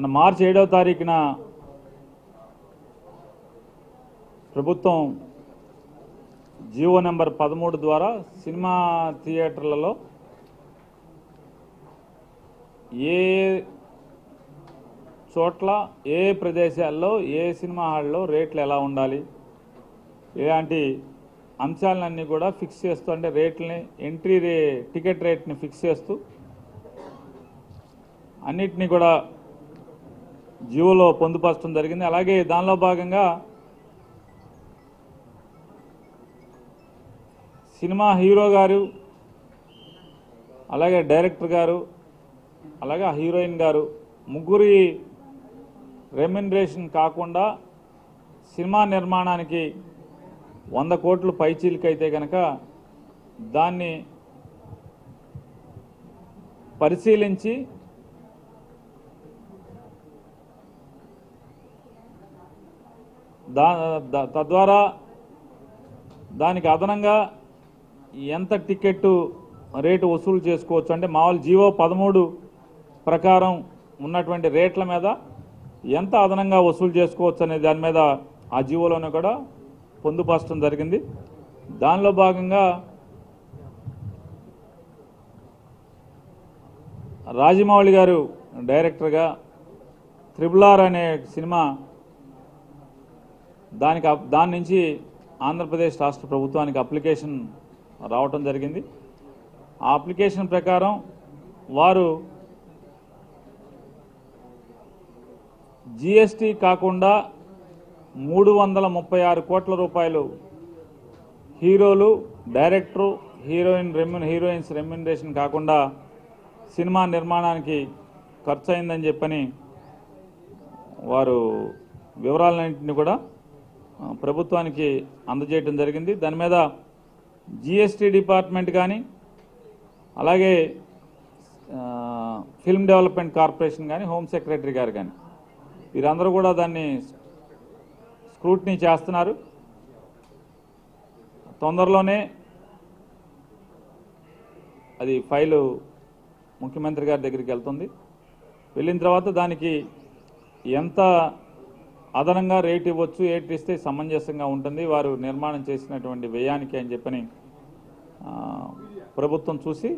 మొన్న మార్చి ఏడవ తారీఖున ప్రభుత్వం జియో నెంబర్ పదమూడు ద్వారా సినిమా థియేటర్లలో ఏ చోట్ల ఏ ప్రదేశాల్లో ఏ సినిమా హాల్లో రేట్లు ఎలా ఉండాలి? ఇలాంటి అంశాలన్నీ కూడా ఫిక్స్ చేస్తూ అంటే రేట్లని ఎంట్రీ రే టికెట్ రేట్ని ఫిక్స్ చేస్తూ అన్నిటినీ కూడా జీవోలో పొందుపరచడం జరిగింది. అలాగే దానిలో భాగంగా సినిమా హీరో గారు అలాగే డైరెక్టర్ గారు అలాగే హీరోయిన్ గారు ముగ్గురి రెమ్యునరేషన్ కాకుండా సినిమా నిర్మాణానికి వంద కోట్లు పైచీలకైతే కనుక దాన్ని పరిశీలించి దా తద్వారా దానికి అదనంగా ఎంత టికెట్టు రేటు వసూలు చేసుకోవచ్చు? అంటే మామూలు జీవో పదమూడు ప్రకారం ఉన్నటువంటి రేట్ల మీద ఎంత అదనంగా వసూలు చేసుకోవచ్చు అనే దాని మీద ఆ జీవోలోనే కూడా పొందుపరచడం జరిగింది. దానిలో భాగంగా రాజమౌళి గారు డైరెక్టర్గా త్రిబుల్ ఆర్ అనే సినిమా దానికి అప్- దాని నుంచి ఆంధ్రప్రదేశ్ రాష్ట్ర ప్రభుత్వానికి అప్లికేషన్ రావటం జరిగింది. ఆ అప్లికేషన్ ప్రకారం వారు జిఎస్టీ కాకుండా మూడు వందల ముప్పై ఆరు కోట్ల రూపాయలు హీరోలు డైరెక్టరు హీరోయిన్ రెమ్యు హీరోయిన్స్ రెమ్యునరేషన్ కాకుండా సినిమా నిర్మాణానికి ఖర్చు అయిందని చెప్పని వారు వివరాలన్నింటినీ కూడా ప్రభుత్వానికి అందజేయటం జరిగింది. దాని మీద జిఎస్టీ డిపార్ట్మెంట్ కానీ అలాగే ఫిల్మ్ డెవలప్మెంట్ కార్పొరేషన్ కానీ హోమ్ సెక్రటరీ గారు కానీ వీరందరూ కూడా దాన్ని స్క్రూటినీ చేస్తున్నారు. తొందరలోనే అది ఫైలు ముఖ్యమంత్రి గారి దగ్గరికి వెళ్తుంది. వెళ్ళిన తర్వాత దానికి ఎంత అదనంగా రేట్ ఇవ్వచ్చు రేట్ ఇస్తే సమంజసంగా ఉంటుంది. వారు నిర్మాణం చేసినటువంటి వ్యయానికి అని చెప్పని ప్రభుత్వం చూసి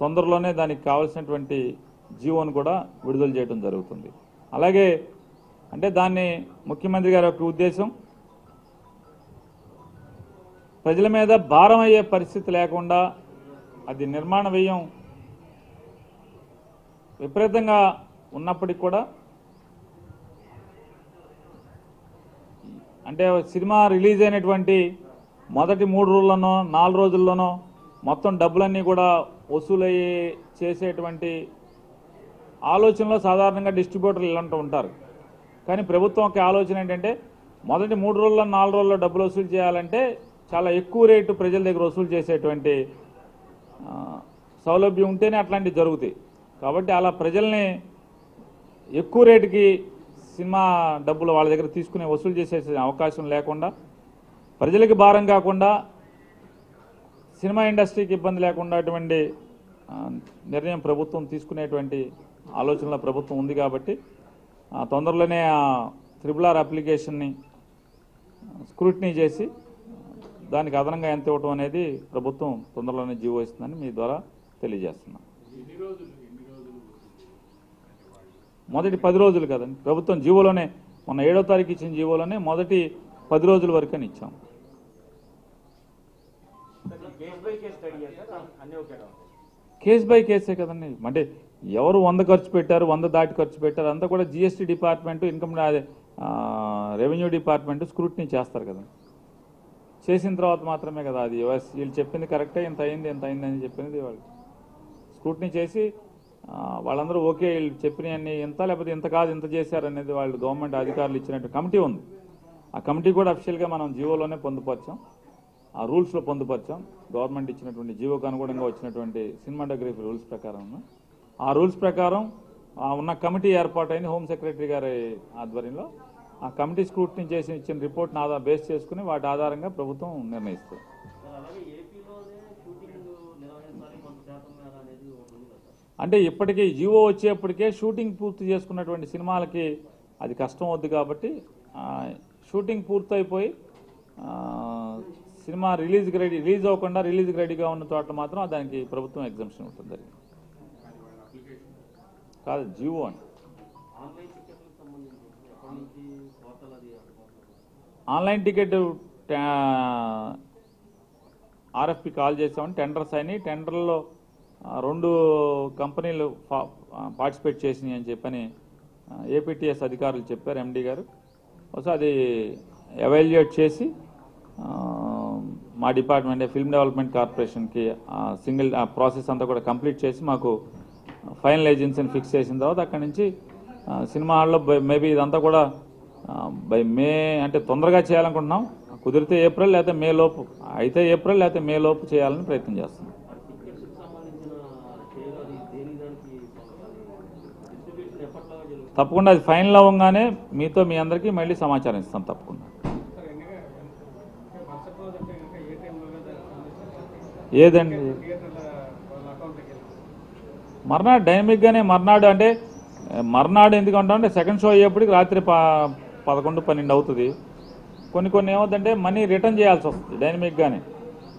తొందరలోనే దానికి కావాల్సినటువంటి జీవోను కూడా విడుదల చేయడం జరుగుతుంది. అలాగే అంటే దాన్ని ముఖ్యమంత్రి గారి యొక్క ఉద్దేశం ప్రజల మీద భారం అయ్యే పరిస్థితి లేకుండా అది నిర్మాణ వ్యయం విపరీతంగా ఉన్నప్పటికీ కూడా అంటే సినిమా రిలీజ్ అయినటువంటి మొదటి మూడు రోజుల్లోనో నాలుగు రోజుల్లోనో మొత్తం డబ్బులన్నీ కూడా వసూలయ్యి చేసేటువంటి ఆలోచనలో సాధారణంగా డిస్ట్రిబ్యూటర్లు ఇలాంటి ఉంటారు. కానీ ప్రభుత్వం యొక్క ఆలోచన ఏంటంటే మొదటి మూడు రోజుల్లో నాలుగు రోజుల్లో డబ్బులు వసూలు చేయాలంటే చాలా ఎక్కువ రేటు ప్రజల దగ్గర వసూలు చేసేటువంటి సౌలభ్యం ఉంటేనే అట్లాంటివి జరుగుతాయి. కాబట్టి అలా ప్రజల్ని ఎక్కువ రేటుకి సినిమా డబ్బులు వాళ్ళ దగ్గర తీసుకుని వసూలు చేసే అవకాశం లేకుండా ప్రజలకి భారం కాకుండా సినిమా ఇండస్ట్రీకి ఇబ్బంది లేకుండా అటువంటి నిర్ణయం ప్రభుత్వం తీసుకునేటువంటి ఆలోచనలో ప్రభుత్వం ఉంది కాబట్టి తొందరలోనే ఆ త్రిబుల్ ఆర్ అప్లికేషన్ని స్క్రూటినీ చేసి దానికి అదనంగా ఎంత ఇవ్వటం అనేది ప్రభుత్వం తొందరలోనే జీవో ఇస్తుందని మీ ద్వారా తెలియజేస్తున్నాను మొదటి పది రోజులు కదండి. ప్రభుత్వం జీవోలోనే మొన్న ఏడో తారీఖు ఇచ్చిన జీవోలోనే మొదటి పది రోజుల వరకు అని ఇచ్చాం. Case by case case by కేసే కదండి. అంటే ఎవరు వంద ఖర్చు పెట్టారు వంద దాటి ఖర్చు పెట్టారు అంతా కూడా GST department income revenue department scrutiny చేస్తారు కదా చేసిన తర్వాత మాత్రమే కదా అది. వీళ్ళు చెప్పింది కరెక్టే ఇంత అయింది ఇంత అయింది అని చెప్పింది వాళ్ళు స్క్రూటినీ చేసి వాళ్ళందరూ ఓకే వీళ్ళు చెప్పినవన్నీ ఇంత లేకపోతే ఇంత కాదు ఇంత చేశారనేది వాళ్ళు గవర్నమెంట్ అధికారులు ఇచ్చినట్టు కమిటీ ఉంది. ఆ కమిటీ కూడా అఫిషియల్గా మనం జీవోలోనే పొందుపరిచాం. ఆ రూల్స్లో పొందుపరిచాం. గవర్నమెంట్ ఇచ్చినటువంటి జీవోకు అనుగుణంగా వచ్చినటువంటి సినిమాటోగ్రఫీ రూల్స్ ప్రకారం. ఆ రూల్స్ ప్రకారం ఉన్న కమిటీ ఏర్పాటైంది హోమ్ సెక్రటరీ గారి ఆధ్వర్యంలో. ఆ కమిటీ స్క్రూటినీ చేసి ఇచ్చిన రిపోర్ట్ని ఆధార బేస్ చేసుకుని వాటి ఆధారంగా ప్రభుత్వం నిర్ణయిస్తుంది సార్ అలాగే ఏపీలోనే షూటింగ్ నిర్వహించాలి కొంత శాతం మేర అనేది ఒకటి ఉంది కదా సార్ అంటే ఇప్పటికే జీవో వచ్చేప్పటికే షూటింగ్ పూర్తి చేసుకున్నటువంటి సినిమాలకి అది కష్టం అవుద్ది కాబట్టి షూటింగ్ పూర్తయిపోయి సినిమా రిలీజ్కి రెడీ రిలీజ్ అవ్వకుండా రిలీజ్కి రెడీగా ఉన్న చోట్ల మాత్రం దానికి ప్రభుత్వం ఎగ్జామ్షన్ ఉంటుంది జరిగింది. కాదు జీవో అని. ఆన్లైన్ టికెట్ ఆర్ఎఫ్పి కాల్ చేసామని టెండర్స్ అయినాయి. టెండర్లో రెండు కంపెనీలు పార్టిసిపేట్ చేసినాయి అని చెప్పని ఏపీటీఎస్ అధికారులు చెప్పారు ఎండి గారు. ఒకసారి అది ఎవాల్యుయేట్ చేసి మా డిపార్ట్మెంట్ ఫిల్మ్ డెవలప్మెంట్ కార్పొరేషన్కి సింగిల్ ప్రాసెస్ అంతా కూడా కంప్లీట్ చేసి మాకు ఫైనల్ ఏజెన్సీని ఫిక్స్ చేసిన తర్వాత అక్కడి నుంచి సినిమా హాల్లో మేబీ ఇదంతా కూడా బై మే అంటే తొందరగా చేయాలనుకుంటున్నాం. కుదిరితే ఏప్రిల్ లేకపోతే మే లోపు అయితే ఏప్రిల్ లేకపోతే మే లోపు చేయాలని ప్రయత్నం చేస్తున్నాం టికెట్స్కి సంబంధించిన షేర్ అది దేని దానికి డిస్ట్రిబ్యూషన్ ఎప్పటిలాగా జరుగుతుంది తప్పకుండా అది ఫైనల్ అవ్వగానే మీతో మీ అందరికీ మళ్ళీ సమాచారం ఇస్తాం తప్పకుండా. ఏదండి? మర్నాడు డైనమిక్గానే మర్నాడు అంటే మర్నాడు ఎందుకు అంటే సెకండ్ షో అయ్యేప్పటికి రాత్రి ప పదకొండు పన్నెండు అవుతుంది. కొన్ని కొన్ని ఏమవుతుందంటే మనీ రిటర్న్ చేయాల్సి వస్తుంది డైనమిక్గానే.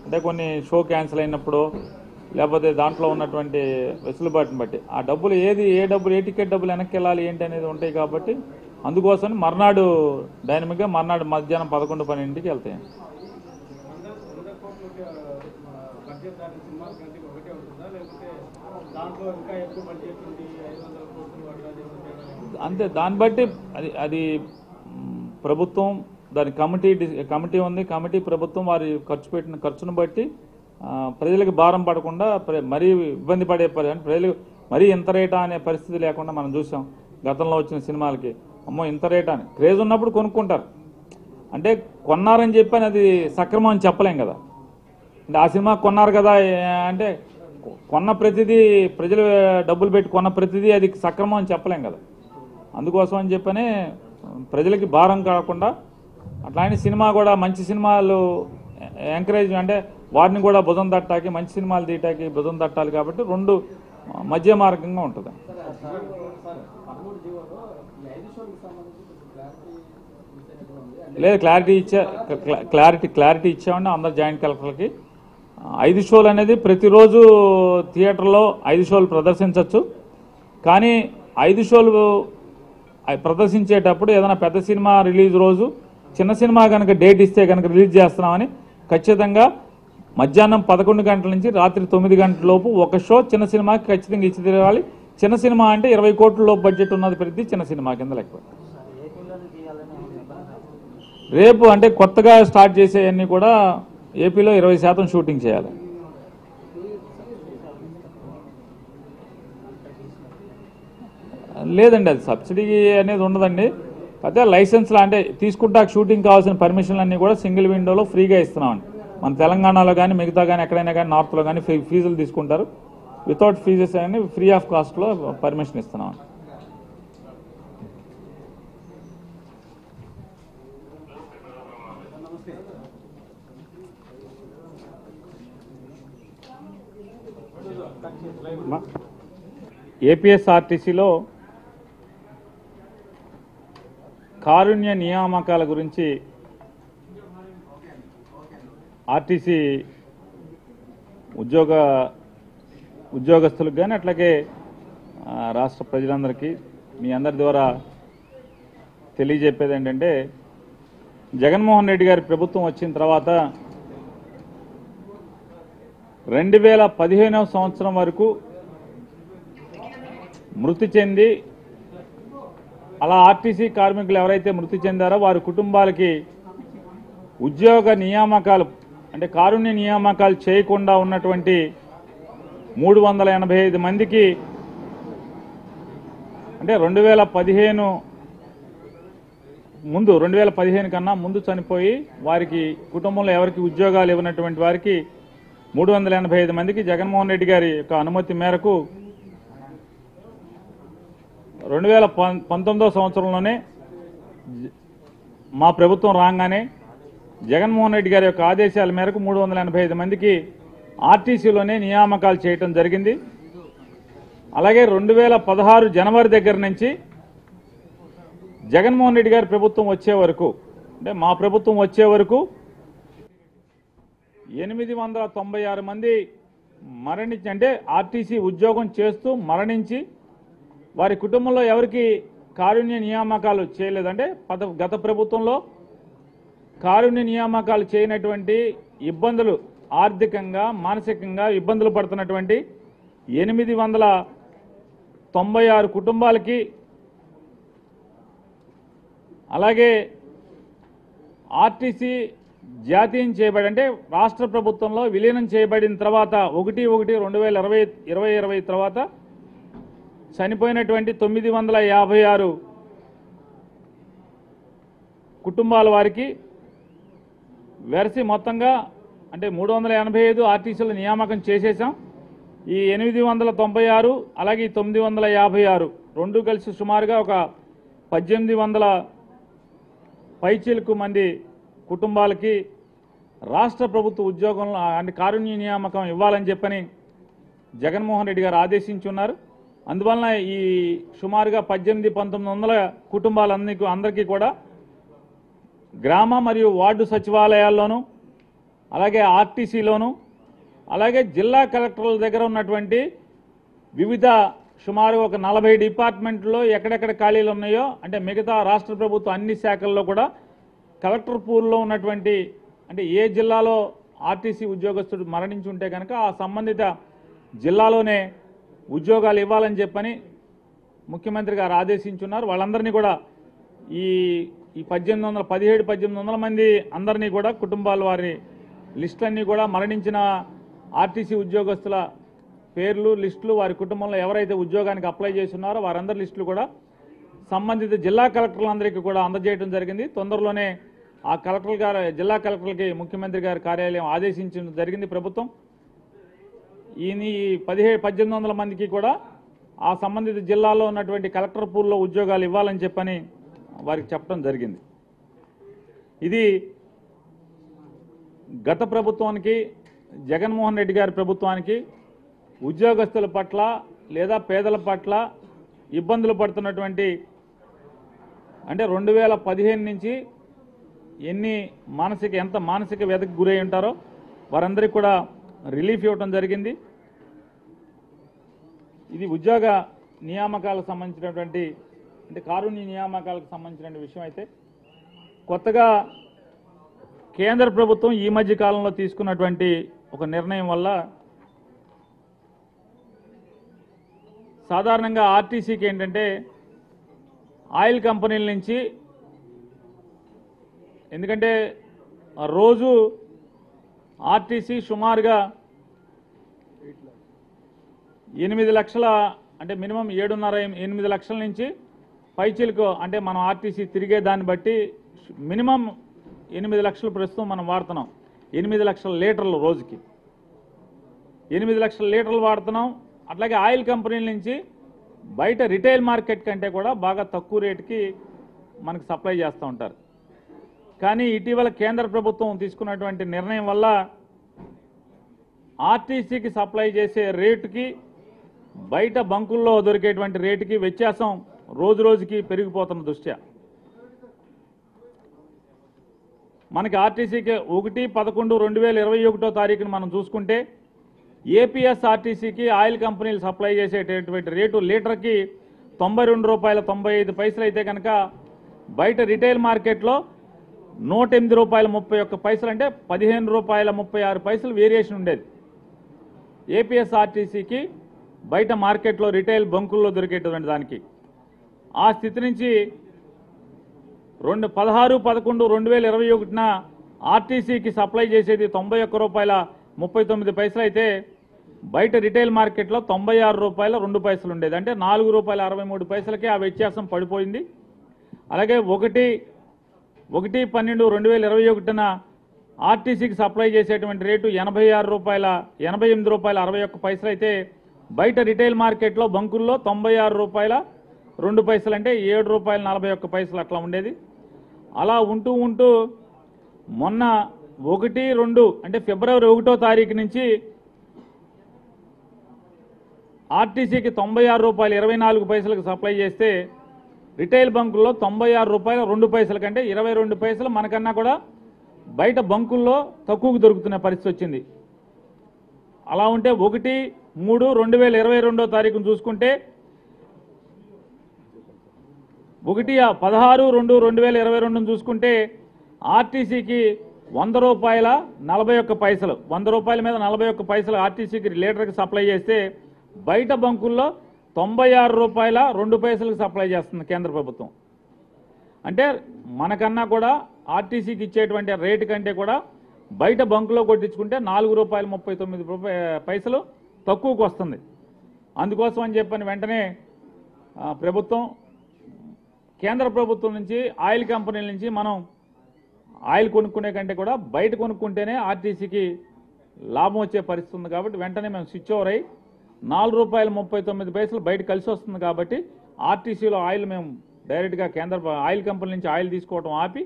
అంటే కొన్ని షో క్యాన్సిల్ అయినప్పుడు లేకపోతే దాంట్లో ఉన్నటువంటి వెసులుబాటుని బట్టి. ఆ డబ్బులు ఏది ఏ డబ్బులు ఏ టికెట్ డబ్బులు వెనక్కి వెళ్ళాలి ఏంటి అనేది ఉంటాయి కాబట్టి అందుకోసం మర్నాడు డైనమిక్గా మర్నాడు మధ్యాహ్నం పదకొండు పన్నెండుకి వెళ్తాయి. అంతే దాన్ని బట్టి అది అది ప్రభుత్వం దాని కమిటీ డి- కమిటీ ఉంది కమిటీ ప్రభుత్వం వారి ఖర్చు పెట్టిన ఖర్చును బట్టి ప్రజలకు భారం పడకుండా ప్ర- మరీ ఇబ్బంది పడే పరి ప్రజలకు మరీ ఇంత రేటా అనే పరిస్థితి లేకుండా మనం చూసాం గతంలో వచ్చిన సినిమాలకి. అమ్మో ఇంత రేటా అని. క్రేజ్ ఉన్నప్పుడు కొనుక్కుంటారు. అంటే కొన్నారని చెప్పి అది సక్రమం అని చెప్పలేం కదా. అంటే ఆ సినిమా కొన్నారు కదా అంటే కొన్న ప్రతిదీ ప్రజలు డబ్బులు పెట్టి కొన్న ప్రతిదీ అది సక్రమం అని చెప్పలేం కదా. అందుకోసం అని చెప్పని ప్రజలకి భారం కాకుండా అట్లాంటి సినిమా కూడా మంచి సినిమాలు ఎంకరేజ్ అంటే వారిని కూడా భుజం తట్టాకి మంచి సినిమాలు తీయటానికి భుజం తట్టాలి కాబట్టి రెండు మధ్య మార్గంగా ఉంటుంది. లేదు క్లారిటీ ఇచ్చా క్లారిటీ క్లారిటీ ఇచ్చామండి అందరు జాయింట్ కలెక్టర్లకి ఐదు షోలు అనేది ప్రతిరోజు థియేటర్లో ఐదు షోలు ప్రదర్శించవచ్చు కానీ ఐదు షోలు అవి ప్రదర్శించేటప్పుడు ఏదైనా పెద్ద సినిమా రిలీజ్ రోజు చిన్న సినిమా కనుక డేట్ ఇస్తే కనుక రిలీజ్ చేస్తున్నామని ఖచ్చితంగా మధ్యాహ్నం పదకొండు గంటల నుంచి రాత్రి తొమ్మిది గంటల లోపు ఒక షో చిన్న సినిమాకి ఖచ్చితంగా ఇచ్చి తీరాలి. చిన్న సినిమా అంటే ఇరవై కోట్ల లోపు బడ్జెట్ ఉన్నది ప్రతి చిన్న సినిమా కింద లెక్క రేపు అంటే కొత్తగా స్టార్ట్ చేసేవన్నీ కూడా ఏపీలో ఇరవై శాతం షూటింగ్ చేయాలి. లేదండి అది సబ్సిడీ అనేది ఉండదండి. అయితే లైసెన్స్లో అంటే తీసుకుంటా షూటింగ్ కావాల్సిన పర్మిషన్లు అన్నీ కూడా సింగిల్ విండోలో ఫ్రీగా ఇస్తున్నామండి. మన తెలంగాణలో కానీ మిగతా కానీ ఎక్కడైనా కానీ నార్త్లో కానీ ఫ్రీ ఫీజులు తీసుకుంటారు. వితౌట్ ఫీజెస్ అని ఫ్రీ ఆఫ్ కాస్ట్లో పర్మిషన్ ఇస్తున్నాం. ఏపీఎస్ఆర్టీసీలో కారుణ్య నియామకాల గురించి ఆర్టీసీ ఉద్యోగ ఉద్యోగస్తులకు కానీ అట్లాగే రాష్ట్ర ప్రజలందరికీ మీ అందరి ద్వారా తెలియజెప్పేది ఏంటంటే జగన్మోహన్ రెడ్డి గారి ప్రభుత్వం వచ్చిన తర్వాత రెండు వేల పదిహేనవ సంవత్సరం వరకు మృతి చెంది అలా ఆర్టీసీ కార్మికులు ఎవరైతే మృతి చెందారో వారి కుటుంబాలకి ఉద్యోగ నియామకాలు అంటే కారుణ్య నియామకాలు చేయకుండా ఉన్నటువంటి మూడు వందల ఎనభై ఐదు మందికి అంటే రెండు వేల పదిహేను ముందు రెండు వేల పదిహేను కన్నా ముందు చనిపోయి వారికి కుటుంబంలో ఎవరికి ఉద్యోగాలు ఇవ్వనటువంటి వారికి మూడు వందల ఎనభై ఐదు మందికి జగన్మోహన్ రెడ్డి గారి యొక్క అనుమతి మేరకు రెండు వేల పం- పంతొమ్మిదో సంవత్సరంలోనే మా ప్రభుత్వం రాగానే జగన్మోహన్ రెడ్డి గారి యొక్క ఆదేశాల మేరకు మూడు వందల ఎనభై ఐదు మందికి ఆర్టీసీలోనే నియామకాలు చేయటం జరిగింది. అలాగే రెండు వేల పదహారు జనవరి దగ్గర నుంచి జగన్మోహన్ రెడ్డి గారి ప్రభుత్వం వచ్చే వరకు అంటే మా ప్రభుత్వం వచ్చే వరకు ఎనిమిది వందల తొంభై ఆరు మంది మరణించి అంటే ఆర్టీసీ ఉద్యోగం చేస్తూ మరణించి వారి కుటుంబంలో ఎవరికి కారుణ్య నియామకాలు చేయలేదంటే పద గత ప్రభుత్వంలో కారుణ్య నియామకాలు చేయనటువంటి ఇబ్బందులు ఆర్థికంగా మానసికంగా ఇబ్బందులు పడుతున్నటువంటి ఎనిమిది వందల తొంభై ఆరు కుటుంబాలకి అలాగే ఆర్టీసీ జాతీయం చేయబడి అంటే రాష్ట్ర ప్రభుత్వంలో విలీనం చేయబడిన తర్వాత ఒకటి ఒకటి రెండు వేల ఇరవై ఇరవై ఇరవై తర్వాత చనిపోయినటువంటి తొమ్మిది వందల యాభై ఆరు కుటుంబాల వారికి వెరసి మొత్తంగా అంటే మూడు వందల ఎనభై ఐదు ఆర్టీసీల నియామకం చేసేసాం ఈ ఎనిమిది వందల తొంభై ఆరు అలాగే తొమ్మిది వందల యాభై ఆరు రెండు కలిసి సుమారుగా ఒక పద్దెనిమిది వందల పైచీలకు మంది కుటుంబాలకి రాష్ట్ర ప్రభుత్వ ఉద్యోగంలో అంటే కారుణ్య నియామకం ఇవ్వాలని చెప్పని జగన్మోహన్ రెడ్డి గారు ఆదేశించున్నారు. అందువలన ఈ సుమారుగా పద్దెనిమిది పంతొమ్మిది వందల కుటుంబాలందరికీ అందరికీ కూడా గ్రామ మరియు వార్డు సచివాలయాల్లోనూ అలాగే ఆర్టీసీలోనూ అలాగే జిల్లా కలెక్టర్ల దగ్గర ఉన్నటువంటి వివిధ సుమారు ఒక నలభై డిపార్ట్మెంట్లో ఎక్కడెక్కడ ఖాళీలు ఉన్నాయో అంటే మిగతా రాష్ట్ర ప్రభుత్వం అన్ని శాఖల్లో కూడా కలెక్టర్ పూల్లో ఉన్నటువంటి అంటే ఏ జిల్లాలో ఆర్టీసీ ఉద్యోగస్తుడు మరణించి ఉంటే కనుక ఆ సంబంధిత జిల్లాలోనే ఉద్యోగాలు ఇవ్వాలని చెప్పని ముఖ్యమంత్రి గారు ఆదేశించున్నారు. వాళ్ళందరినీ కూడా ఈ ఈ పద్దెనిమిది వందల పదిహేడు పద్దెనిమిది వందల మంది అందరినీ కూడా కుటుంబాల వారి లిస్టులన్నీ కూడా మరణించిన ఆర్టీసీ ఉద్యోగస్తుల పేర్లు లిస్టులు వారి కుటుంబంలో ఎవరైతే ఉద్యోగానికి అప్లై చేస్తున్నారో వారందరి లిస్టులు కూడా సంబంధిత జిల్లా కలెక్టర్లందరికీ కూడా అందజేయడం జరిగింది. తొందరలోనే ఆ కలెక్టర్ గారు జిల్లా కలెక్టర్కి ముఖ్యమంత్రి గారి కార్యాలయం ఆదేశించడం జరిగింది ప్రభుత్వం. ఈయన ఈ పదిహేడు పద్దెనిమిది వందల మందికి కూడా ఆ సంబంధిత జిల్లాలో ఉన్నటువంటి కలెక్టర్ పూల్లో ఉద్యోగాలు ఇవ్వాలని చెప్పని వారికి చెప్పడం జరిగింది. ఇది గత ప్రభుత్వానికి జగన్మోహన్ రెడ్డి గారి ప్రభుత్వానికి ఉద్యోగస్తుల పట్ల లేదా పేదల పట్ల ఇబ్బందులు పడుతున్నటువంటి అంటే రెండు వేల పదిహేను నుంచి ఎన్ని మానసిక ఎంత మానసిక వ్యధకు గురై ఉంటారో వారందరికీ కూడా రిలీఫ్ ఇవ్వడం జరిగింది. ఇది ఉద్యోగ నియామకాలకు సంబంధించినటువంటి అంటే కారుణ్య నియామకాలకు సంబంధించిన విషయం అయితే కొత్తగా కేంద్ర ప్రభుత్వం ఈ మధ్య కాలంలో తీసుకున్నటువంటి ఒక నిర్ణయం వల్ల సాధారణంగా ఆర్టీసీకి ఏంటంటే ఆయిల్ కంపెనీల నుంచి ఎందుకంటే రోజు ఆర్టీసీ సుమారుగా ఎనిమిది లక్షల అంటే మినిమం ఏడున్నర ఎనిమిది లక్షల నుంచి పైచిలకు అంటే మనం ఆర్టీసీ తిరిగే దాన్ని బట్టి మినిమం ఎనిమిది లక్షలు ప్రస్తుతం మనం వాడుతున్నాం. ఎనిమిది లక్షల లీటర్లు రోజుకి. ఎనిమిది లక్షల లీటర్లు వాడుతున్నాం. అట్లాగే ఆయిల్ కంపెనీల నుంచి బయట రిటైల్ మార్కెట్ కంటే కూడా బాగా తక్కువ రేటుకి మనకు సప్లై చేస్తూ ఉంటారు. కానీ ఇటీవల కేంద్ర ప్రభుత్వం తీసుకున్నటువంటి నిర్ణయం వల్ల ఆర్టీసీకి సప్లై చేసే రేటుకి బయట బంకుల్లో దొరికేటువంటి రేటుకి వ్యత్యాసం రోజు రోజుకి పెరిగిపోతున్న దృష్ట్యా. మనకి ఆర్టీసీకి ఒకటి పదకొండు రెండు వేల ఇరవై ఒకటో తారీఖున మనం చూసుకుంటే ఏపీఎస్ ఆర్టీసీకి ఆయిల్ కంపెనీలు సప్లై చేసేటటువంటి రేటు లీటర్కి తొంభై రెండు రూపాయల తొంభై ఐదు పైసలు అయితే కనుక బయట రిటైల్ మార్కెట్లో నూట ఎనిమిది రూపాయల ముప్పై ఒక్క పైసలు అంటే పదిహేను రూపాయల ముప్పై ఆరు పైసలు వేరియేషన్ ఉండేది. ఏపీఎస్ఆర్టీసీకి బయట మార్కెట్లో రిటైల్ బంకుల్లో దొరికేటువంటి దానికి ఆ స్థితి నుంచి రెండు పదహారు పదకొండు రెండు వేల ఇరవై ఒకటిన ఆర్టీసీకి సప్లై చేసేది తొంభై ఒక్క రూపాయల ముప్పై తొమ్మిది పైసలు అయితే బయట రిటైల్ మార్కెట్లో తొంభై ఆరు రూపాయల రెండు పైసలు ఉండేది. అంటే నాలుగు రూపాయల అరవై మూడు పైసలకే ఆ వ్యత్యాసం పడిపోయింది. అలాగే ఒకటి ఒకటి పన్నెండు రెండు వేల ఇరవై ఒకటిన ఆర్టీసీకి సప్లై చేసేటువంటి రేటు ఎనభై ఆరు రూపాయల ఎనభై ఎనిమిది రూపాయల అరవై ఒక్క పైసలు అయితే బయట రిటైల్ మార్కెట్లో బంకుల్లో తొంభై ఆరు రూపాయల రెండు పైసలు అంటే ఏడు రూపాయలు నలభై ఒక్క పైసలు అట్లా ఉండేది. అలా ఉంటూ ఉంటూ మొన్న ఒకటి రెండు అంటే ఫిబ్రవరి ఒకటో తారీఖు నుంచి ఆర్టీసీకి తొంభై ఆరు రూపాయలు ఇరవై నాలుగు పైసలకు సప్లై చేస్తే రిటైల్ బంకుల్లో తొంభై ఆరు రూపాయలు రెండు పైసల కంటే ఇరవై రెండు పైసలు మనకన్నా కూడా బయట బంకుల్లో తక్కువకు దొరుకుతున్న పరిస్థితి వచ్చింది. అలా ఉంటే ఒకటి మూడు రెండు వేల ఇరవై రెండో తారీఖును చూసుకుంటే ఒకటి ఆ పదహారు రెండు రెండు వేల ఇరవై రెండును చూసుకుంటే ఆర్టీసీకి వంద రూపాయల నలభై ఒక్క పైసలు. వంద రూపాయల మీద నలభై ఒక్క పైసలు ఆర్టీసీకి లీటర్కి సప్లై చేస్తే బయట బంకుల్లో తొంభై ఆరు రూపాయల రెండు పైసలకు సప్లై చేస్తుంది కేంద్ర ప్రభుత్వం. అంటే మనకన్నా కూడా ఆర్టీసీకి ఇచ్చేటువంటి రేటు కంటే కూడా బయట బంకులో కొట్టించుకుంటే నాలుగు రూపాయల ముప్పై తొమ్మిది రూపాయ పైసలు తక్కువకు వస్తుంది. అందుకోసం అని చెప్పని వెంటనే ప్రభుత్వం కేంద్ర ప్రభుత్వం నుంచి ఆయిల్ కంపెనీల నుంచి మనం ఆయిల్ కొనుక్కునే కంటే కూడా బయట కొనుక్కుంటేనే ఆర్టీసీకి లాభం వచ్చే పరిస్థితి ఉంది కాబట్టి వెంటనే మేము స్విచ్ ఓవర్ అయ్యి నాలుగు రూపాయల ముప్పై తొమ్మిది పైసలు బయట కలిసి వస్తుంది కాబట్టి ఆర్టీసీలో ఆయిల్ మేము డైరెక్ట్గా కేంద్ర ఆయిల్ కంపెనీ నుంచి ఆయిల్ తీసుకోవడం ఆపి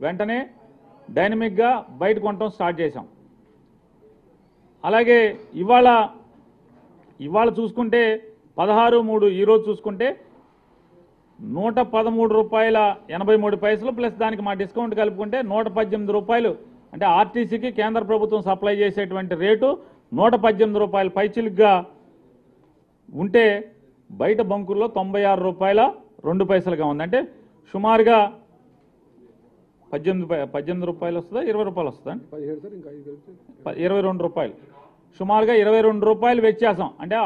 వెంటనే డైనమిక్గా బయట కొనటం స్టార్ట్ చేశాం. అలాగే ఇవాళ ఇవాళ చూసుకుంటే పదహారు మూడు ఈరోజు చూసుకుంటే నూట పదమూడు రూపాయల ఎనభై మూడు పైసలు ప్లస్ దానికి మా డిస్కౌంట్ కలుపుకుంటే నూట పద్దెనిమిది రూపాయలు. అంటే ఆర్టీసీకి కేంద్ర ప్రభుత్వం సప్లై చేసేటువంటి రేటు నూట పద్దెనిమిది రూపాయల పైచిలుగ్గా ఉంటే బయట బంకుల్లో తొంభై ఆరు రూపాయల రెండు పైసలుగా ఉంది. అంటే సుమారుగా పద్దెనిమిది పద్దెనిమిది రూపాయలు వస్తుందా? ఇరవై రూపాయలు వస్తుందా? ఇరవై రెండు రూపాయలు. సుమారుగా ఇరవై రెండు రూపాయలు వ్యత్యాసం. అంటే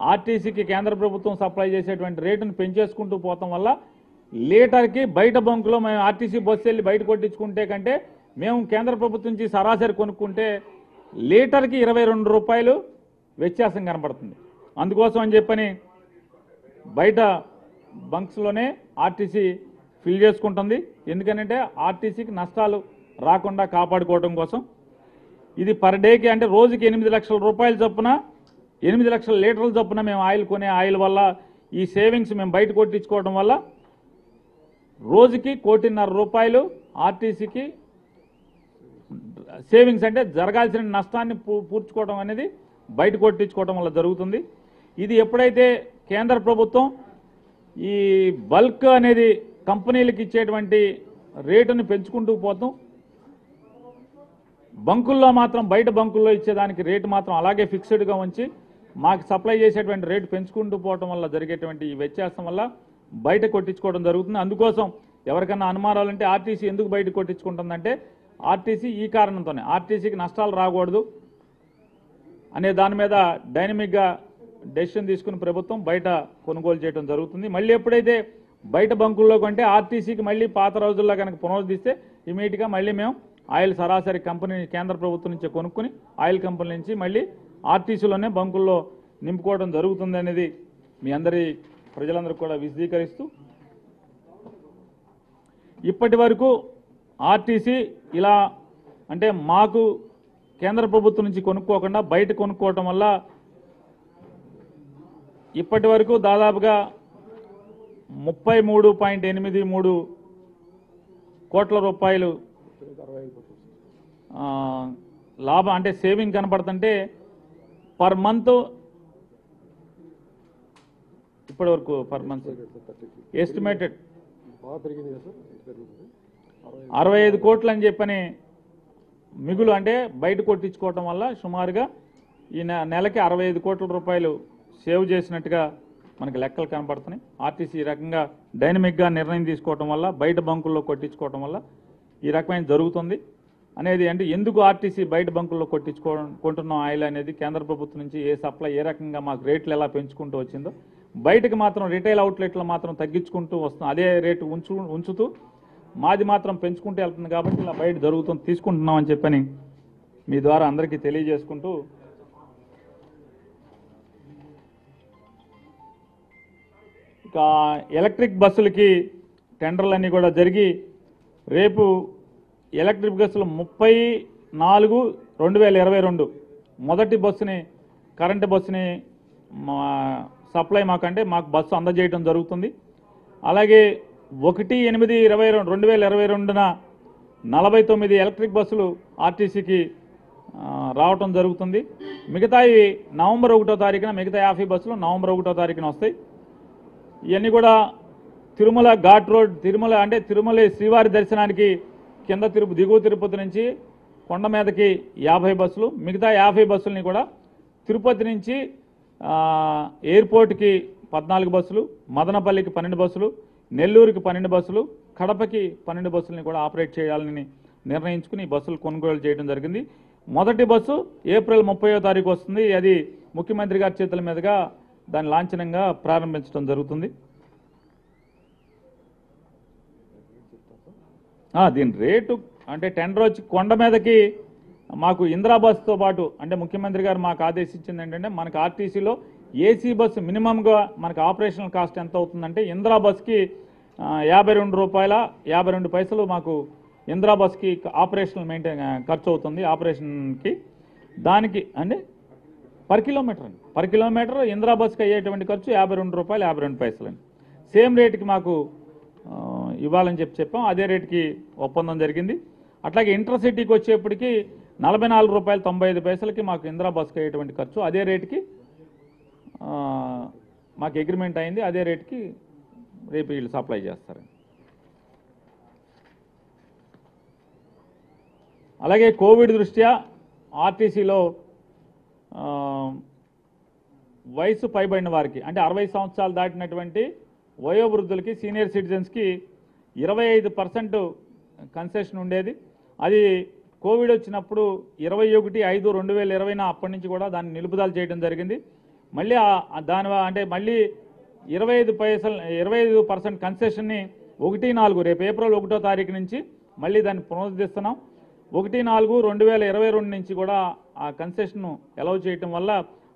ఆర్టీసీకి కేంద్ర ప్రభుత్వం సప్లై చేసేటువంటి రేటును పెంచేసుకుంటూ పోవటం వల్ల లీటర్కి బయట బంకులో మేము ఆర్టీసీ బస్సు వెళ్ళి బయట కొట్టించుకుంటే కంటే మేము కేంద్ర ప్రభుత్వం నుంచి సరాసరి కొనుక్కుంటే లీటర్కి ఇరవై రెండు రూపాయలు వ్యత్యాసం కనబడుతుంది. అందుకోసం అని చెప్పని బయట బంక్స్లోనే ఆర్టీసీ ఫిల్ చేసుకుంటుంది. ఎందుకనంటే ఆర్టీసీకి నష్టాలు రాకుండా కాపాడుకోవడం కోసం. ఇది పర్ డేకి అంటే రోజుకి ఎనిమిది లక్షల రూపాయల చొప్పున ఎనిమిది లక్షల లీటర్ల చొప్పున మేము ఆయిల్ కొనే ఆయిల్ వల్ల ఈ సేవింగ్స్ మేము బయట కొట్టించుకోవడం వల్ల రోజుకి కోటిన్నర రూపాయలు ఆర్టీసీకి సేవింగ్స్ అంటే జరగాల్సిన నష్టాన్ని పూ- పూడ్చుకోవడం అనేది బయట కొట్టించుకోవడం వల్ల జరుగుతుంది. ఇది ఎప్పుడైతే కేంద్ర ప్రభుత్వం ఈ బల్క్ అనేది కంపెనీలకు ఇచ్చేటువంటి రేటును పెంచుకుంటూ పోతాం బంకుల్లో మాత్రం బయట బంకుల్లో ఇచ్చేదానికి రేటు మాత్రం అలాగే ఫిక్స్డ్గా ఉంచి మాకు సప్లై చేసేటువంటి రేటు పెంచుకుంటూ పోవడం వల్ల జరిగేటువంటి ఈ వ్యత్యాసం వల్ల బయట కొట్టించుకోవడం జరుగుతుంది. అందుకోసం ఎవరికైనా అనుమానాలు అంటే ఆర్టీసీ ఎందుకు బయట కొట్టించుకుంటుందంటే ఆర్టీసీ ఈ కారణంతోనే. ఆర్టీసీకి నష్టాలు రాకూడదు అనే దాని మీద డైనమిక్గా డెసిషన్ తీసుకుని ప్రభుత్వం బయట కొనుగోలు చేయడం జరుగుతుంది. మళ్ళీ ఎప్పుడైతే బయట బంకుల్లో కొంటే ఆర్టీసీకి మళ్ళీ పాత రోజుల్లో కనుక పునరుద్ధరిస్తే ఇమీడియట్గా మళ్ళీ మేము ఆయిల్ సరాసరి కంపెనీ కేంద్ర ప్రభుత్వం నుంచి కొనుక్కుని ఆయిల్ కంపెనీ నుంచి మళ్ళీ ఆర్టీసీలోనే బంకుల్లో నింపుకోవడం జరుగుతుంది అనేది మీ అందరి ప్రజలందరూ కూడా విశదీకరిస్తూ ఇప్పటి వరకు ఆర్టీసీ ఇలా అంటే మాకు కేంద్ర ప్రభుత్వం నుంచి కొనుక్కోకుండా బయట కొనుక్కోవటం వల్ల ఇప్పటి వరకు దాదాపుగా ముప్పై మూడు పాయింట్ ఎనిమిది మూడు కోట్ల రూపాయలు లాభం అంటే సేవింగ్ కనపడుతుంటే పర్ మంత్ ఇప్పటి వరకు పర్ మంత్ ఎస్టిమేటెడ్ అరవై ఐదు కోట్లు అని చెప్పని మిగులు అంటే బయట కొట్టించుకోవటం వల్ల సుమారుగా ఈ నె- నెలకి అరవై ఐదు కోట్ల రూపాయలు సేవ్ చేసినట్టుగా మనకి లెక్కలు కనపడుతున్నాయి ఆర్టీసీ ఈ రకంగా డైనమిక్గా నిర్ణయం తీసుకోవటం వల్ల బయట బంకుల్లో కొట్టించుకోవటం వల్ల ఈ రకమైన జరుగుతుంది. అనేది అంటే ఎందుకు ఆర్టీసీ బయట బంకుల్లో కొట్టించుకో కొంటున్నాం ఆయిల్ అనేది కేంద్ర ప్రభుత్వం నుంచి ఏ సప్లై ఏ రకంగా మాకు రేట్లు ఎలా పెంచుకుంటూ వచ్చిందో బయటకు మాత్రం రిటైల్ అవుట్లెట్లు మాత్రం తగ్గించుకుంటూ వస్తుంది అదే రేటు ఉంచు ఉంచుతూ మాది మాత్రం పెంచుకుంటూ వెళ్తుంది కాబట్టి ఇలా బయట జరుగుతుంది తీసుకుంటున్నామని చెప్పని మీ ద్వారా అందరికీ తెలియజేసుకుంటూ ఇక ఎలక్ట్రిక్ బస్సులకి టెండర్లన్నీ కూడా జరిగి రేపు ఎలక్ట్రిక్ బస్సులు ముప్పై నాలుగు రెండు వేల ఇరవై రెండు. మొదటి బస్సుని కరెంటు బస్సుని మా సప్లై మాకంటే మాకు బస్సు అందజేయడం జరుగుతుంది. అలాగే ఒకటి ఎనిమిది ఇరవై రెండు రెండు వేల ఇరవై రెండున నలభై తొమ్మిది ఎలక్ట్రిక్ బస్సులు ఆర్టీసీకి రావటం జరుగుతుంది. మిగతాయి నవంబర్ ఒకటో తారీఖున మిగతా యాభై బస్సులు నవంబర్ ఒకటో తారీఖున వస్తాయి. ఇవన్నీ కూడా తిరుమల ఘాట్ రోడ్ తిరుమల అంటే తిరుమల శ్రీవారి దర్శనానికి కింద తిరుపతి దిగువ తిరుపతి నుంచి కొండ మీదకి యాభై బస్సులు మిగతా యాభై బస్సులని కూడా తిరుపతి నుంచి ఎయిర్పోర్ట్కి పద్నాలుగు బస్సులు మదనపల్లికి పన్నెండు బస్సులు నెల్లూరుకి పన్నెండు బస్సులు కడపకి పన్నెండు బస్సులని కూడా ఆపరేట్ చేయాలని నిర్ణయించుకుని బస్సులు కొనుగోలు చేయడం జరిగింది. మొదటి బస్సు ఏప్రిల్ ముప్పయో తారీఖు వస్తుంది. అది ముఖ్యమంత్రి గారి చేతుల మీదుగా దాని లాంఛనంగా ప్రారంభించడం జరుగుతుంది. దీని రేటు అంటే టెండర్ వచ్చి కొండ మీదకి మాకు ఇందిరా పాటు అంటే ముఖ్యమంత్రి గారు మాకు ఆదేశించింది ఏంటంటే మనకు ఆర్టీసీలో ఏసీ బస్సు మినిమంగా మనకు ఆపరేషనల్ కాస్ట్ ఎంత అవుతుందంటే ఇందిరా బస్కి యాభై రెండు రూపాయల యాభై రెండు పైసలు మాకు ఇందిరా బస్కి ఆపరేషనల్ మెయింటైన్ ఖర్చు అవుతుంది ఆపరేషన్కి. దానికి అంటే పర్ కిలోమీటర్ అండి. పర్ కిలోమీటర్ ఇందిరా బస్కి అయ్యేటువంటి ఖర్చు యాభై రెండు రూపాయలు యాభై రెండు పైసలు అండి సేమ్ రేటుకి మాకు ఇవ్వాలని చెప్పి చెప్పాం. అదే రేటుకి ఒప్పందం జరిగింది. అట్లాగే ఇంటర్సిటీకి వచ్చేప్పటికి నలభై నాలుగు రూపాయలు తొంభై ఐదు పైసలకి మాకు ఇందిరా బస్కి అయ్యేటువంటి ఖర్చు. అదే రేటుకి మాకు అగ్రిమెంట్ అయింది. అదే రేటుకి రేపు వీళ్ళు సప్లై చేస్తారు. అలాగే కోవిడ్ దృష్ట్యా ఆర్టీసీలో వయసు పైబడిన వారికి అంటే అరవై సంవత్సరాలు దాటినటువంటి వయోవృద్ధులకి సీనియర్ సిటిజన్స్కి ఇరవై ఐదు పర్సెంట్ కన్సెషన్ ఉండేది. అది కోవిడ్ వచ్చినప్పుడు ఇరవై ఒకటి ఐదు రెండు వేల ఇరవైన అప్పటి నుంచి కూడా దాన్ని నిలుపుదల చేయడం జరిగింది. మళ్ళీ దాని అంటే మళ్ళీ ఇరవై ఐదు పైసలు ఇరవై ఐదు పర్సెంట్ కన్సెషన్ని ఒకటి నాలుగు రేపు ఏప్రిల్ ఒకటో తారీఖు నుంచి మళ్ళీ దాన్ని పునరుద్ధరిస్తున్నాం. ఒకటి నాలుగు రెండు వేల ఇరవై రెండు నుంచి కూడా ఆ కన్సెషన్ను ఎలవ్ చేయటం వల్ల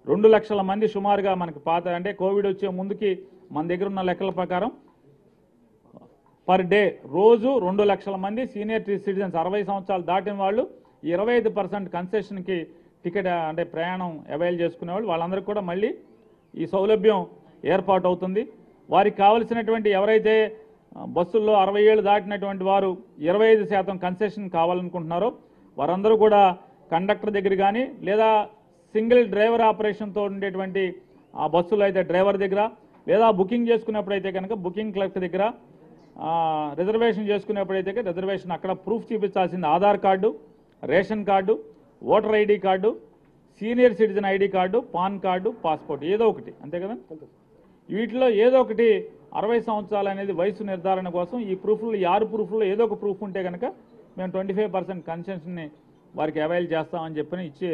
రెండు లక్షల మంది సుమారుగా మనకి పాత అంటే కోవిడ్ వచ్చే ముందుకి మన దగ్గర ఉన్న లెక్కల ప్రకారం పర్ డే రోజు రెండు లక్షల మంది సీనియర్ సిటిజన్స్ అరవై సంవత్సరాలు దాటిన వాళ్ళు ఇరవై ఐదు పర్సెంట్ కన్సెషన్కి టికెట్ అంటే ప్రయాణం అవైల్ చేసుకునేవాళ్ళు వాళ్ళందరికీ కూడా మళ్ళీ ఈ సౌలభ్యం ఏర్పాటు అవుతుంది వారికి కావలసినటువంటి ఎవరైతే బస్సుల్లో అరవై ఏళ్ళు దాటినటువంటి వారు ఇరవై ఐదు శాతం కన్సెషన్ కావాలనుకుంటున్నారో వారందరూ కూడా కండక్టర్ దగ్గర కానీ లేదా సింగిల్ డ్రైవర్ ఆపరేషన్తో ఉండేటువంటి ఆ బస్సులో అయితే డ్రైవర్ దగ్గర లేదా బుకింగ్ చేసుకున్నప్పుడు అయితే కనుక బుకింగ్ క్లర్క్ దగ్గర రిజర్వేషన్ చేసుకునేప్పుడైతే రిజర్వేషన్ అక్కడ proof చూపించాల్సింది Aadhaar card ration card voter ID card senior citizen ID card PAN card passport ఏదో ఒకటి. అంతే కదా? వీటిలో ఏదో ఒకటి అరవై సంవత్సరాలు అనేది వయసు నిర్ధారణ కోసం ఈ ప్రూఫ్లు ఆరు ప్రూఫ్లు ఏదో ఒక ప్రూఫ్ ఉంటే కనుక మేము ట్వంటీ ఫైవ్ పర్సెంట్ కన్సెషన్ని వారికి అవైల్ చేస్తామని చెప్పి ఇచ్చి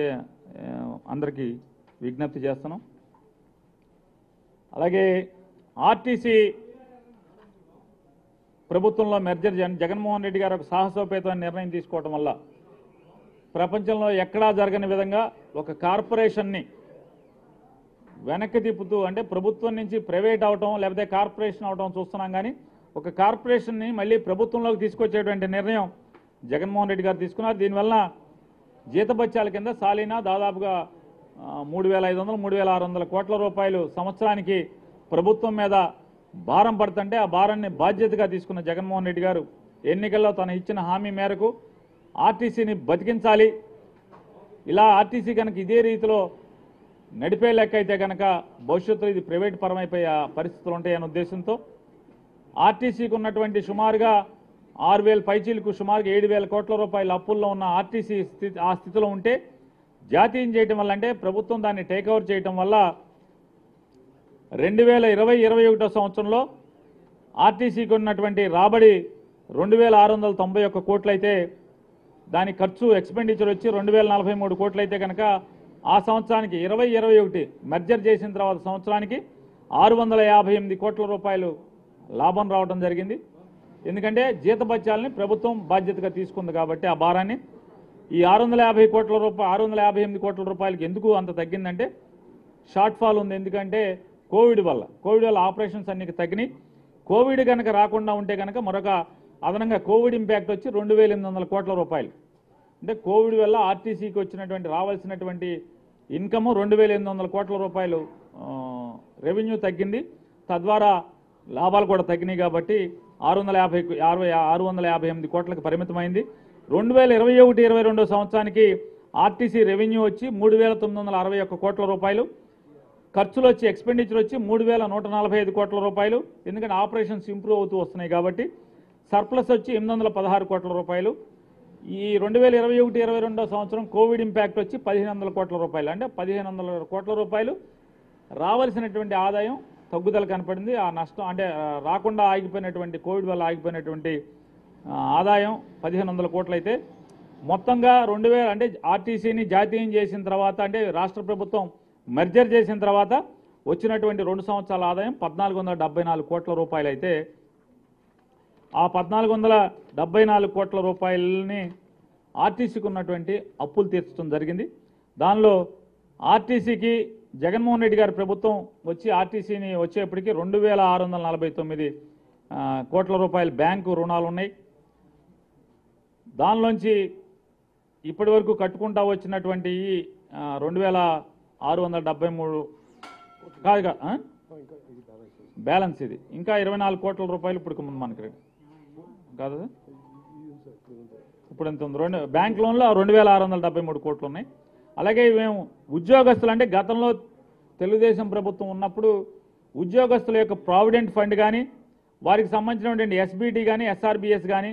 అందరికీ విజ్ఞప్తి చేస్తున్నాం. అలాగే ఆర్టీసీ ప్రభుత్వంలో మెర్జర్ జగన్ జగన్మోహన్ రెడ్డి గారు ఒక సాహసోపేతమైన నిర్ణయం తీసుకోవడం వల్ల ప్రపంచంలో ఎక్కడా జరగని విధంగా ఒక కార్పొరేషన్ని వెనక్కి తిప్పుతూ అంటే ప్రభుత్వం నుంచి ప్రైవేట్ అవటం లేకపోతే కార్పొరేషన్ అవటం చూస్తున్నాం కానీ ఒక కార్పొరేషన్ని మళ్ళీ ప్రభుత్వంలోకి తీసుకొచ్చేటువంటి నిర్ణయం జగన్మోహన్ రెడ్డి గారు తీసుకున్నారు. దీనివల్ల జీతబత్యాల కింద సాలీనా దాదాపుగా మూడు వేల ఐదు వందలు మూడు వేల ఆరు వందల కోట్ల రూపాయలు సంవత్సరానికి ప్రభుత్వం మీద భారం పడుతుంటే ఆ భారాన్ని బాధ్యతగా తీసుకున్న జగన్మోహన్ రెడ్డి గారు ఎన్నికల్లో తను ఇచ్చిన హామీ మేరకు ఆర్టీసీని బతికించాలి. ఇలా ఆర్టీసీ కనుక ఇదే రీతిలో నడిపే లెక్క అయితే కనుక భవిష్యత్తులో ఇది ప్రైవేట్ పరమైపోయే పరిస్థితులు ఉంటాయనే ఉద్దేశంతో ఆర్టీసీకి ఉన్నటువంటి సుమారుగా ఆరు వేల పైచీలకు సుమారుగా ఏడు వేల కోట్ల రూపాయల అప్పుల్లో ఉన్న ఆర్టీసీ స్థితి ఆ స్థితిలో ఉంటే జాతీయం చేయటం వల్ల అంటే ప్రభుత్వం దాన్ని టేక్ ఓవర్ చేయటం వల్ల రెండు వేల ఇరవై ఇరవై ఒకటో సంవత్సరంలో ఆర్టీసీకి ఉన్నటువంటి రాబడి రెండు వేల ఆరు వందల తొంభై ఒక్క కోట్లయితే దాని ఖర్చు ఎక్స్పెండిచర్ వచ్చి రెండు వేల నలభై మూడు కోట్లయితే కనుక ఆ సంవత్సరానికి ఇరవై ఇరవై ఒకటి మెర్జర్ చేసిన తర్వాత సంవత్సరానికి ఆరు వందల యాభై ఎనిమిది కోట్ల రూపాయలు లాభం రావడం జరిగింది. ఎందుకంటే జీతభత్యాలని ప్రభుత్వం బాధ్యతగా తీసుకుంది కాబట్టి ఆ భారాన్ని. ఈ ఆరు వందల యాభై కోట్ల రూపాయ ఆరు వందల యాభై ఎనిమిది కోట్ల రూపాయలకి ఎందుకు అంత తగ్గిందంటే షార్ట్ ఫాల్ ఉంది. ఎందుకంటే కోవిడ్ వల్ల. కోవిడ్ వల్ల ఆపరేషన్స్ అన్ని తగ్గినాయి. కోవిడ్ కనుక రాకుండా ఉంటే కనుక మరొక అదనంగా కోవిడ్ ఇంపాక్ట్ వచ్చి రెండు వేల ఎనిమిది వందల కోట్ల రూపాయలు. అంటే కోవిడ్ వల్ల ఆర్టీసీకి వచ్చినటువంటి రావాల్సినటువంటి ఇన్కమ్ రెండు వేల ఎనిమిది వందల కోట్ల రూపాయలు రెవెన్యూ తగ్గింది. తద్వారా లాభాలు కూడా తగ్గినాయి కాబట్టి ఆరు వందల యాభై అరవై ఆరు వందల యాభై ఎనిమిది కోట్లకు పరిమితమైంది. రెండు వేల ఇరవై ఒకటి ఇరవై రెండో సంవత్సరానికి ఆర్టీసీ రెవెన్యూ వచ్చి మూడు వేల తొమ్మిది వందల అరవై ఒక్క కోట్ల రూపాయలు. ఖర్చులు వచ్చి ఎక్స్పెండిచర్ వచ్చి మూడు వేల నూట నలభై ఐదు కోట్ల రూపాయలు. ఎందుకంటే ఆపరేషన్స్ ఇంప్రూవ్ అవుతూ వస్తున్నాయి కాబట్టి సర్ప్లస్ వచ్చి ఎనిమిది వందల పదహారు కోట్ల రూపాయలు. ఈ రెండు వేల ఇరవై ఒకటి ఇరవై రెండో సంవత్సరం కోవిడ్ ఇంపాక్ట్ వచ్చి పదిహేను వందల కోట్ల రూపాయలు. అంటే పదిహేను వందల కోట్ల రూపాయలు. రావాల్సినటువంటి ఆదాయం తగ్గుదల కనపడింది. ఆ నష్టం అంటే రాకుండా ఆగిపోయినటువంటి కోవిడ్ వల్ల ఆగిపోయినటువంటి ఆదాయం పదిహేను వందల కోట్లయితే మొత్తంగా రెండు వేల అంటే ఆర్టీసీని జాతీయం చేసిన తర్వాత అంటే రాష్ట్ర ప్రభుత్వం మెర్జర్ చేసిన తర్వాత వచ్చినటువంటి రెండు సంవత్సరాల ఆదాయం పద్నాలుగు వందల డెబ్బై నాలుగు కోట్ల రూపాయలు అయితే ఆ పద్నాలుగు వందల డెబ్బై నాలుగు కోట్ల రూపాయలని ఆర్టీసీకి ఉన్నటువంటి అప్పులు తీర్చడం జరిగింది. దానిలో ఆర్టీసీకి జగన్మోహన్ రెడ్డి గారి ప్రభుత్వం వచ్చి ఆర్టీసీని వచ్చేప్పటికి రెండు వేల ఆరు వందల నలభై తొమ్మిది కోట్ల రూపాయల బ్యాంకు రుణాలు ఉన్నాయి దానిలోంచి ఇప్పటి వరకు కట్టుకుంటా వచ్చినటువంటి ఈ రెండు వేల ఆరు వందల డెబ్బై మూడు కాదు బ్యాలెన్స్ ఇది. ఇంకా ఇరవై నాలుగు కోట్ల రూపాయలు ఇప్పుడు ముందు మనకి. కాదు? ఇప్పుడు ఎంత ఉంది? రెండు బ్యాంక్ లోన్లో రెండు వేల ఆరు వందల డెబ్బై మూడు కోట్లు ఉన్నాయి. అలాగే మేము ఉద్యోగస్తులు అంటే గతంలో తెలుగుదేశం ప్రభుత్వం ఉన్నప్పుడు ఉద్యోగస్తుల యొక్క ప్రావిడెంట్ ఫండ్ కానీ వారికి సంబంధించినటువంటి ఎస్బీటీ కానీ ఎస్ఆర్బిఎస్ కానీ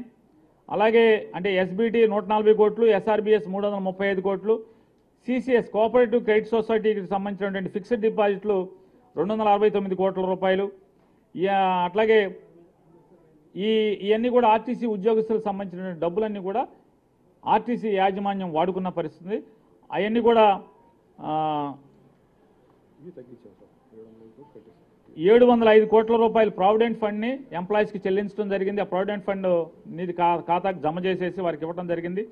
అలాగే అంటే ఎస్బీటీ నూట నలభై కోట్లు ఎస్ఆర్బిఎస్ మూడు వందల ముప్పై ఐదు కోట్లు సిసిఎస్ కోఆపరేటివ్ క్రెడిట్ సొసైటీకి సంబంధించినటువంటి ఫిక్స్డ్ డిపాజిట్లు రెండు వందల అరవై తొమ్మిది కోట్ల రూపాయలు. అట్లాగే ఈ ఇవన్నీ కూడా ఆర్టీసీ ఉద్యోగస్తులకు సంబంధించిన డబ్బులన్నీ కూడా ఆర్టీసీ యాజమాన్యం వాడుకున్న పరిస్థితి. అవన్నీ కూడా ఏడు వందల ఐదు కోట్ల రూపాయలు ప్రావిడెంట్ ఫండ్ని ఎంప్లాయీస్కి చెల్లించడం జరిగింది. ఆ ప్రావిడెంట్ ఫండ్ నిధి కా ఖాతాకు జమ చేసేసి వారికి ఇవ్వడం జరిగింది.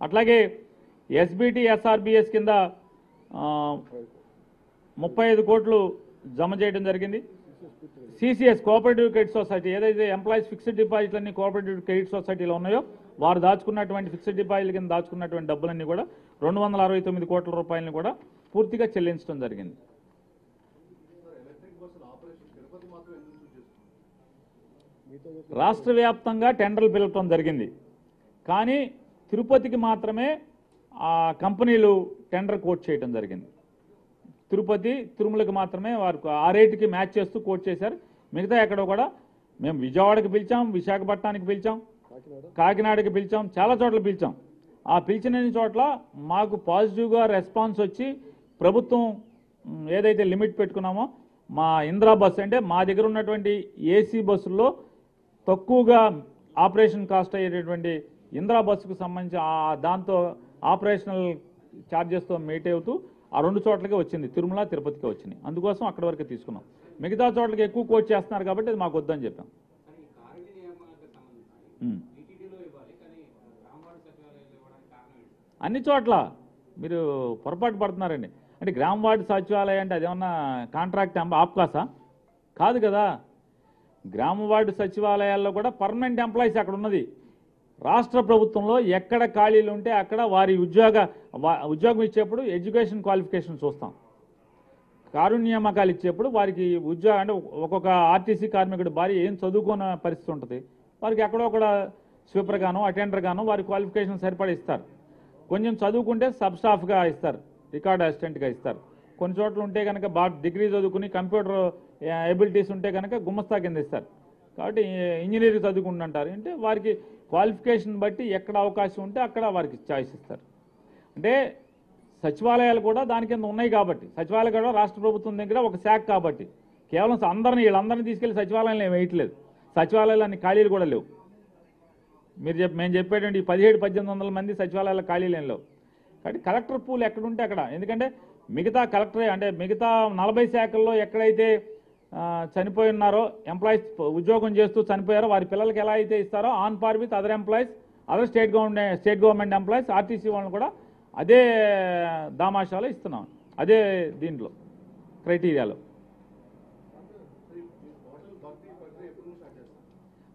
అట్లాగే ఎస్బిటి ఎస్ఆర్బిఎస్ కింద ముప్పై ఐదు కోట్లు జమ చేయడం జరిగింది. సిసిఎస్ కోఆపరేటివ్ క్రెడిట్ సొసైటీ ఏదైతే ఎంప్లాయీస్ ఫిక్స్డ్ డిపాజిట్లన్నీ కోఆపరేటివ్ క్రెడిట్ సొసైటీలో ఉన్నాయో వారు దాచుకున్నటువంటి ఫిక్స్డ్ డిపాజిట్ల కింద దాచుకున్నటువంటి డబ్బులన్నీ కూడా రెండు వందల అరవై తొమ్మిది కోట్ల రూపాయలని కూడా పూర్తిగా చెల్లించడం జరిగింది. రాష్ట్ర వ్యాప్తంగా టెండర్లు పిలవటం జరిగింది. కానీ తిరుపతికి మాత్రమే ఆ కంపెనీలు టెండర్ కోట్ చేయడం జరిగింది. తిరుపతి తిరుమలకి మాత్రమే వారు ఆ రేటుకి మ్యాచ్ చేస్తూ కోట్ చేశారు. మిగతా ఎక్కడ కూడా మేము విజయవాడకి పిలిచాం విశాఖపట్నానికి పిలిచాం కాకినాడకి పిలిచాం చాలా చోట్ల పిలిచాం. ఆ పిలిచిన చోట్ల మాకు పాజిటివ్గా రెస్పాన్స్ వచ్చి ప్రభుత్వం ఏదైతే లిమిట్ పెట్టుకున్నామో మా ఇందిరా బస్ అంటే మా దగ్గర ఉన్నటువంటి ఏసీ బస్సుల్లో తక్కువగా ఆపరేషన్ కాస్ట్ అయ్యేటటువంటి ఇందిరా బస్సుకు సంబంధించి దాంతో ఆపరేషనల్ ఛార్జెస్తో మీట్ అవుతూ ఆ రెండు చోట్లకే వచ్చింది. తిరుమల తిరుపతికి వచ్చింది. అందుకోసం అక్కడి వరకు తీసుకున్నాం. మిగతా చోట్లకి ఎక్కువ కోచ్ చేస్తున్నారు కాబట్టి అది మాకు వద్దని చెప్పాం. అన్ని చోట్ల మీరు పొరపాటు పడుతున్నారండి. అంటే గ్రామ వార్డు సచివాలయం అంటే అదేమన్నా కాంట్రాక్ట్ ఆప్కాసా కాదు కదా. గ్రామ వార్డు సచివాలయాల్లో కూడా పర్మనెంట్ ఎంప్లాయీస్ అక్కడ ఉన్నది. రాష్ట్ర ప్రభుత్వంలో ఎక్కడ ఖాళీలు ఉంటే అక్కడ వారి ఉద్యోగ వా- ఉద్యోగం ఇచ్చేప్పుడు ఎడ్యుకేషన్ క్వాలిఫికేషన్ చూస్తాం. కారుణ్యమకాలు ఇచ్చేప్పుడు వారికి ఉద్యోగం అంటే ఒక్కొక్క ఆర్టీసీ కార్మికుడు భార్య ఏం చదువుకున్న పరిస్థితి ఉంటుంది? వారికి ఎక్కడో ఒక స్వీపర్ గాను అటెండర్ గాను వారి క్వాలిఫికేషన్ సరిపడా ఇస్తారు. కొంచెం చదువుకుంటే సబ్ స్టాఫ్గా ఇస్తారు రికార్డ్ అసిస్టెంట్గా ఇస్తారు. కొన్ని చోట్ల ఉంటే కనుక బాగా డిగ్రీ చదువుకుని కంప్యూటర్ ఎబిలిటీస్ ఉంటే కనుక గుమ్మస్తా కింద ఇస్తారు. కాబట్టి ఇంజనీరింగ్ చదువుకుంటుంటారు. అంటే వారికి క్వాలిఫికేషన్ బట్టి ఎక్కడ అవకాశం ఉంటే అక్కడ వారికి చాయిస్ ఇస్తారు. అంటే సచివాలయాలు కూడా దాని కింద ఉన్నాయి కాబట్టి సచివాలయాలు కూడా రాష్ట్ర ప్రభుత్వం దగ్గర ఒక శాఖ కాబట్టి కేవలం అందరిని వీళ్ళందరినీ తీసుకెళ్ళి సచివాలయంలో ఏమి వేయట్లేదు. సచివాలయాలు అన్ని ఖాళీలు కూడా లేవు. మీరు చెప్ మేము చెప్పేటువంటి ఈ పదిహేడు పద్దెనిమిది వందల మంది సచివాలయాల ఖాళీలు ఏం లేవు. కాబట్టి కలెక్టర్ పూల్ ఎక్కడుంటే అక్కడ. ఎందుకంటే మిగతా కలెక్టరే అంటే మిగతా నలభై శాఖల్లో ఎక్కడైతే చనిపోయి ఉన్నారో ఎంప్లాయీస్ ఉద్యోగం చేస్తూ చనిపోయారో వారి పిల్లలకి ఎలా అయితే ఇస్తారో on par with other employees other state government state government employees RTC వాళ్ళని కూడా అదే దామాషాలో ఇస్తున్నాం. అదే దీంట్లో క్రైటీరియాలో.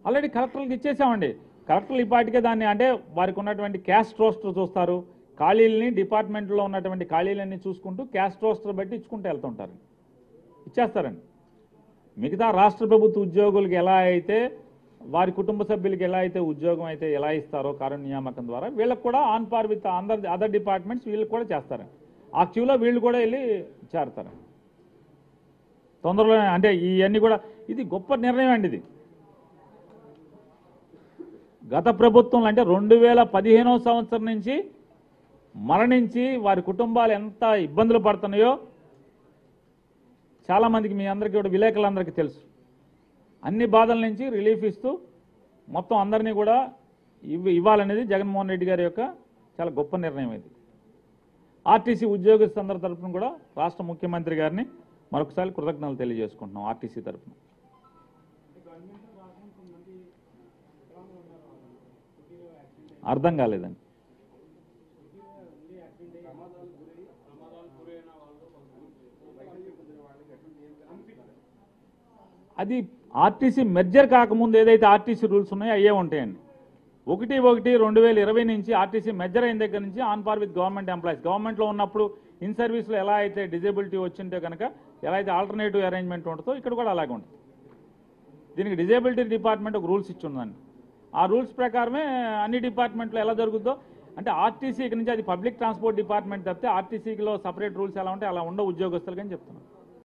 ఆల్రెడీ కలెక్టర్లకు ఇచ్చేసామండి. కలెక్టర్లు ఇప్పటికే దాన్ని అంటే వారికి ఉన్నటువంటి క్యాస్ట్ రోస్టర్ చూస్తారు. ఖాళీలని డిపార్ట్మెంట్లో ఉన్నటువంటి ఖాళీలన్నీ చూసుకుంటూ క్యాస్ట్ రోస్టర్ బట్టి ఇచ్చుకుంటూ వెళ్తుంటారు. ఇచ్చేస్తారండి. మిగతా రాష్ట్ర ప్రభుత్వ ఉద్యోగులకు ఎలా అయితే వారి కుటుంబ సభ్యులకి ఎలా అయితే ఉద్యోగం అయితే ఎలా ఇస్తారో కారుణ్య నియామకం ద్వారా వీళ్ళకి కూడా ఆన్ పార్ విత్ అందర్ అదర్ డిపార్ట్మెంట్స్ వీళ్ళకి కూడా చేస్తారు. ఆ క్యూలో వీళ్ళు కూడా వెళ్ళి చేరతారు. తొందరలో అంటే ఇవన్నీ కూడా ఇది గొప్ప నిర్ణయం అండి ఇది. గత ప్రభుత్వం అంటే రెండు వేల పదిహేనవ సంవత్సరం నుంచి మరణించి వారి కుటుంబాలు ఎంత ఇబ్బందులు పడుతున్నాయో చాలామందికి మీ అందరికీ కూడా విలేకరులందరికీ తెలుసు. అన్ని బాధల నుంచి రిలీఫ్ ఇస్తూ మొత్తం అందరినీ కూడా ఇవ్ ఇవ్వాలనేది జగన్మోహన్ రెడ్డి గారి యొక్క చాలా గొప్ప నిర్ణయం ఇది. ఆర్టీసీ ఉద్యోగస్తులందరి తరఫున కూడా రాష్ట్ర ముఖ్యమంత్రి గారిని మరొకసారి కృతజ్ఞతలు తెలియజేసుకుంటున్నాం ఆర్టీసీ తరఫున అర్థం కాలేదండి. అది ఆర్టీసీ మెర్జర్ కాకముందు ఏదైతే ఆర్టీసీ రూల్స్ ఉన్నాయో అయ్యే ఉంటాయండి. ఒకటి ఒకటి రెండు వేల ఇరవై నుంచి ఆర్టీసీ మెజర్ అయిన దగ్గర నుంచి on par with government employees. గవర్నమెంట్లో ఉన్నప్పుడు ఇన్ సర్వీస్లో ఎలా అయితే డిజేబిలిటీ వచ్చింటే కనుక ఎలా అయితే ఆల్టర్నేటివ్ అరేంజ్మెంట్ ఉంటుందో ఇక్కడ కూడా అలాగే ఉంటుంది. దీనికి డిజేబిలిటీ డిపార్ట్మెంట్ ఒక రూల్స్ ఇచ్చి ఉందండి ఆ రూల్స్ ప్రకారమే అన్ని డిపార్ట్మెంట్లో ఎలా జరుగుతుందో అంటే ఆర్టీసీ నుంచి అది పబ్లిక్ ట్రాన్స్పోర్ట్ డిపార్ట్మెంట్ తప్పితే ఆర్టీసీలో సపరేట్ రూల్స్ ఎలా ఉంటాయి అలా ఉండవు ఉద్యోగస్తులకి అని చెప్తున్నాను